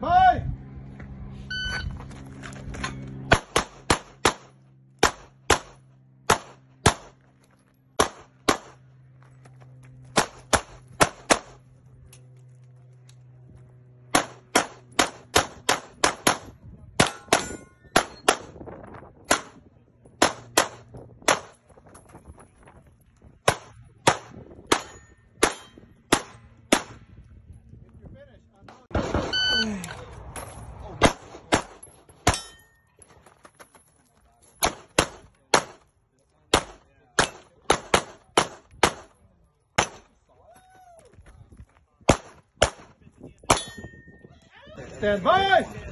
Stand Stand by.